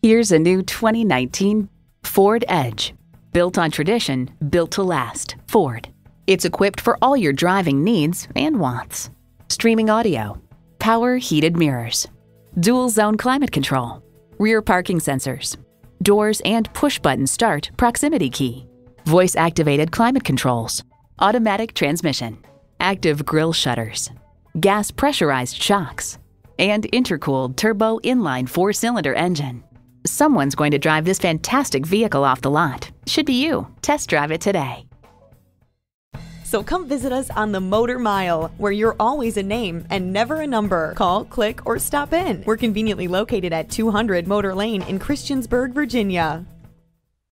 Here's a new 2019 Ford Edge. Built on tradition, built to last. Ford. It's equipped for all your driving needs and wants. Streaming audio, power heated mirrors, dual zone climate control, rear parking sensors, doors and push button start proximity key, voice activated climate controls, automatic transmission, active grille shutters, gas pressurized shocks, and intercooled turbo inline four cylinder engine. Someone's going to drive this fantastic vehicle off the lot. Should be you. Test drive it today. So come visit us on the Motor Mile, where you're always a name and never a number. Call, click, or stop in. We're conveniently located at 200 Motor Lane in Christiansburg, Virginia.